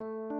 you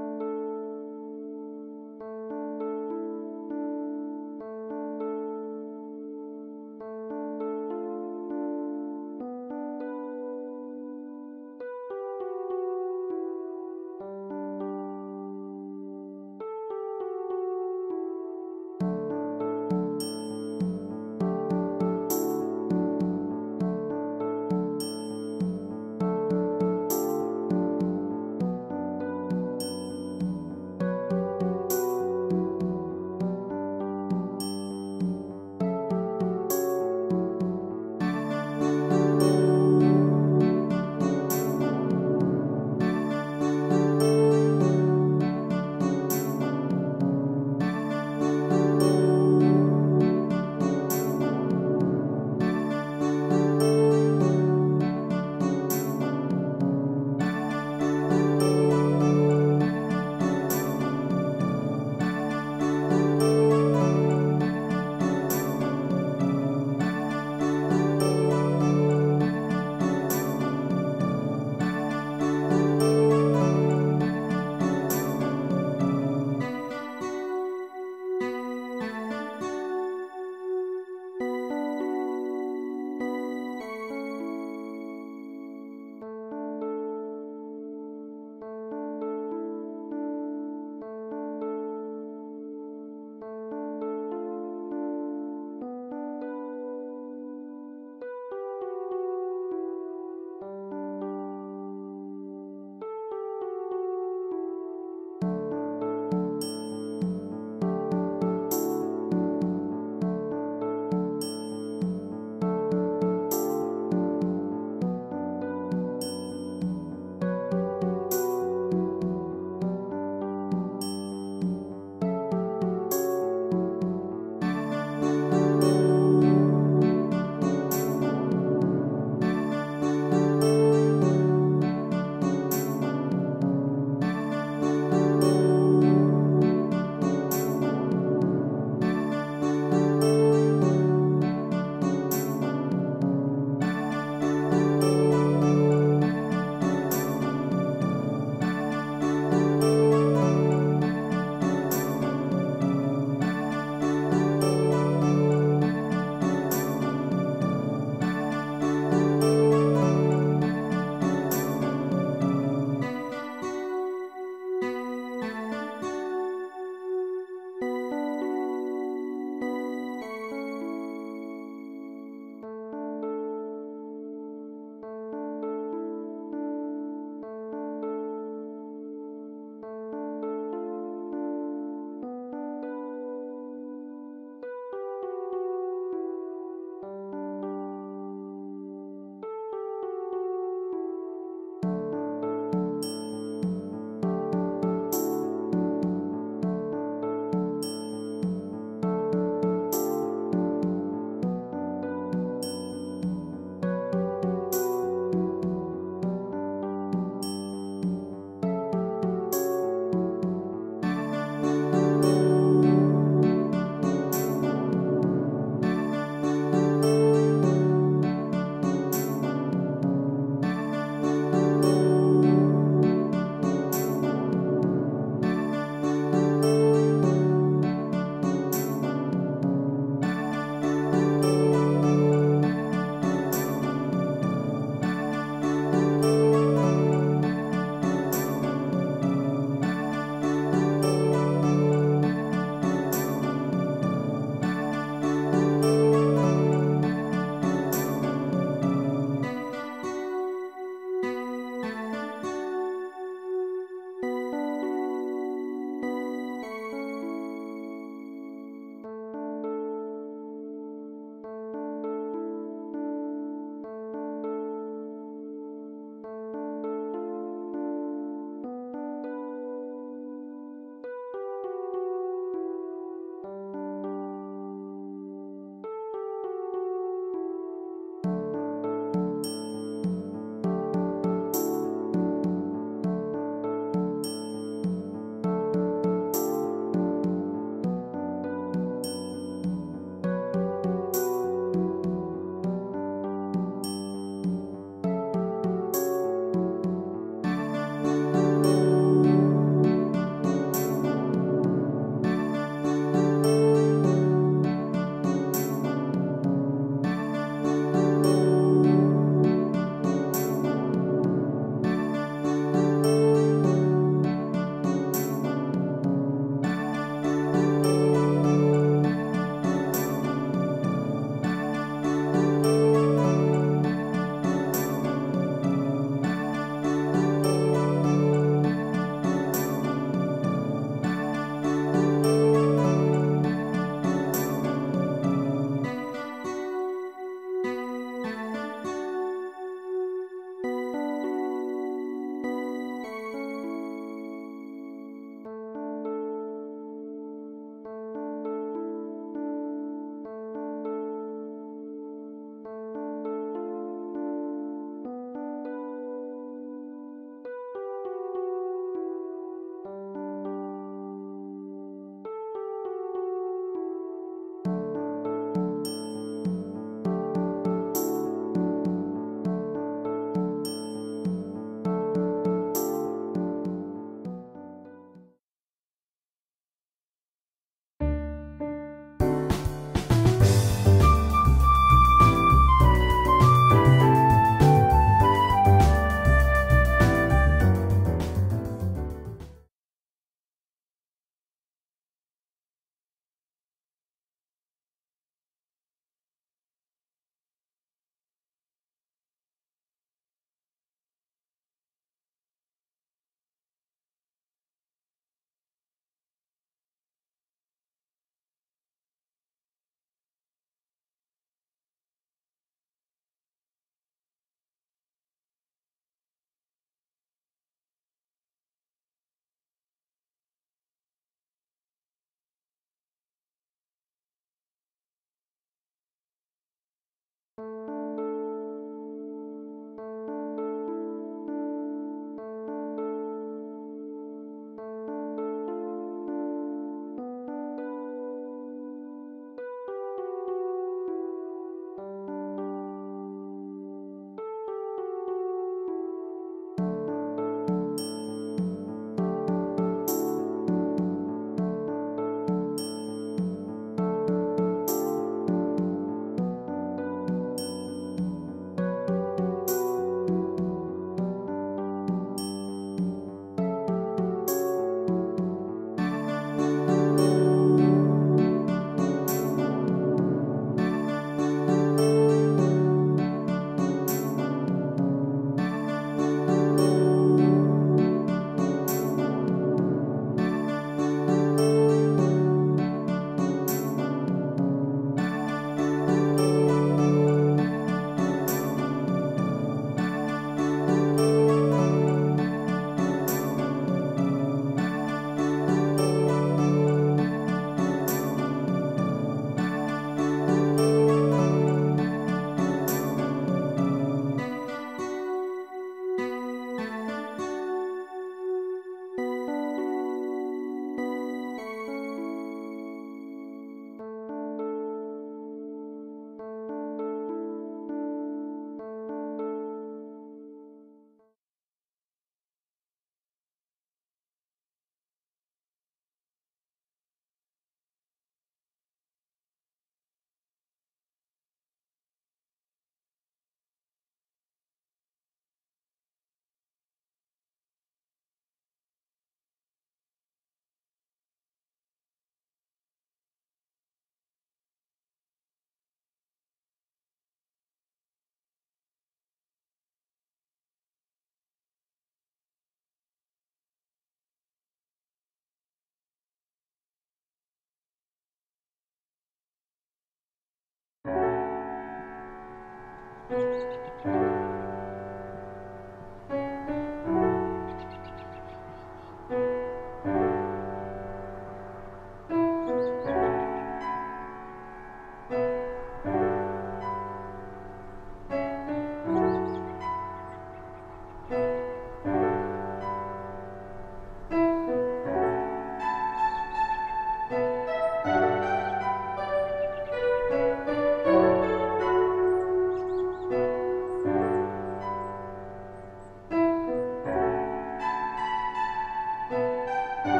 you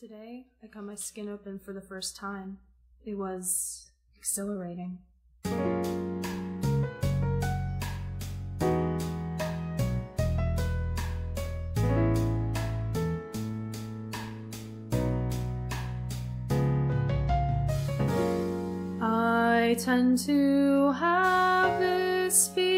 Today, I cut my skin open for the first time. It was exhilarating. I tend to have this feeling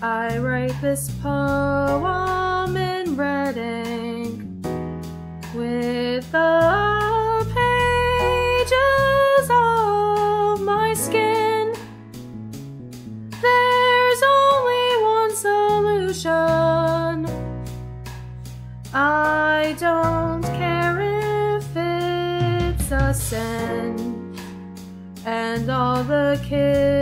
I write this poem in red ink with the pages of my skin. There's only one solution. I don't care if it's a sin, and all the kids.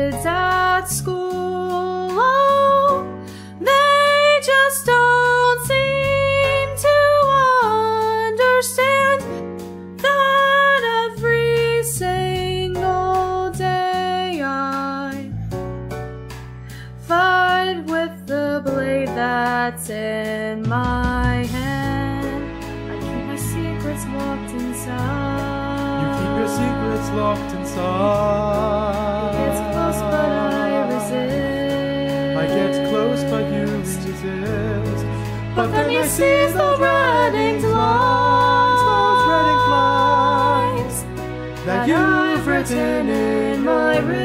That you've written in my wrist.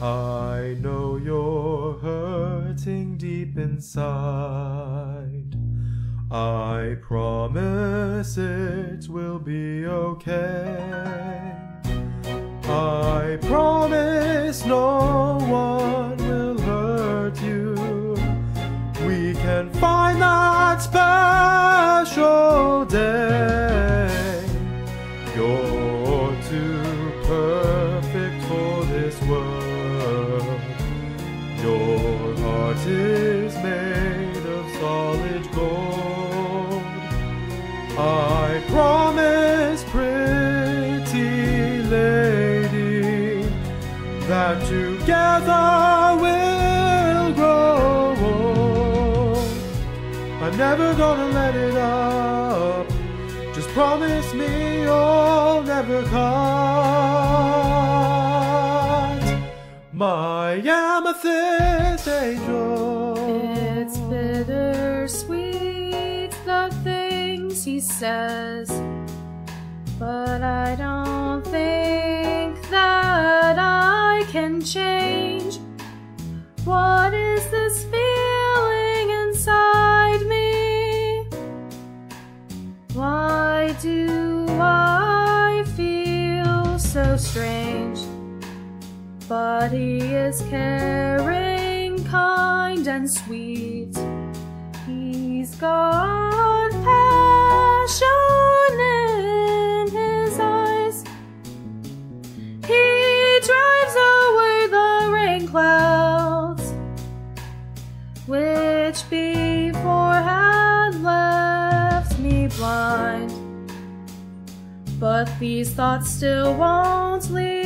I know you're hurting deep inside. I promise it will be okay. I promise no one will hurt you. We can find that special day. Never gonna let it up. Just promise me you'll never cut my amethyst angel. It's bittersweet, the things he says. But I don't think that I can change. What is this strange? But he is caring, kind, and sweet. He's got passion in his eyes. He drives away the rain clouds, which before But these thoughts still won't leave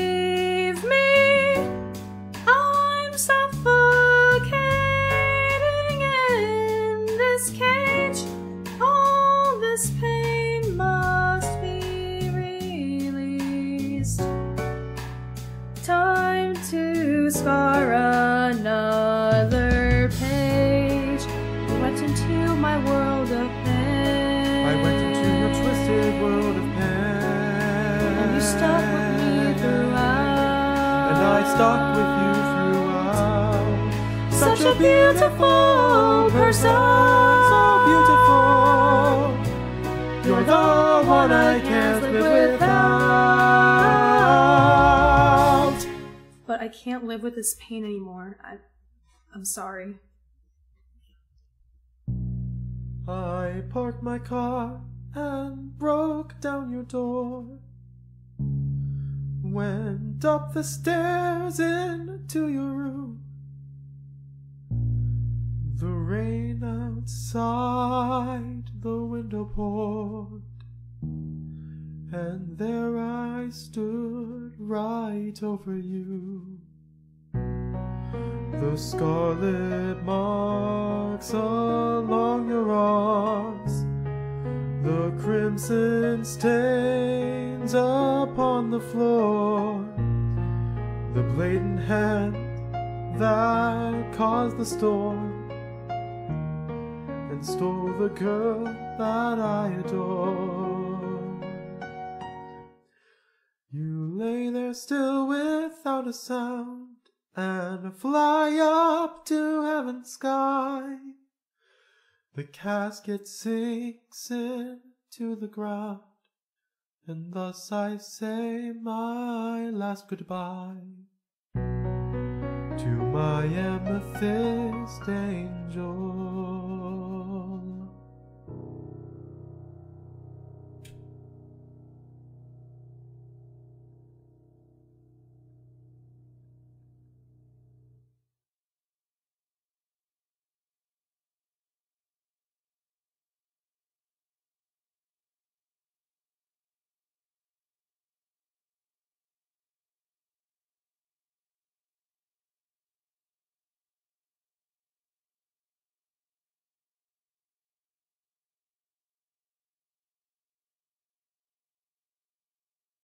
stuck with you throughout. Such a beautiful person. So beautiful. You're the one I can't live without. But I can't live with this pain anymore. I, I'm sorry. I parked my car and broke down your door. Went up the stairs into your room. The rain outside the window poured. And there I stood right over you. The scarlet marks along your arms, the crimson stains upon the floor, the blatant hand that caused the storm and stole the girl that I adore. You lay there still without a sound and fly up to heaven's sky. The casket sinks into the ground, and thus I say my last goodbye to my amethyst angel.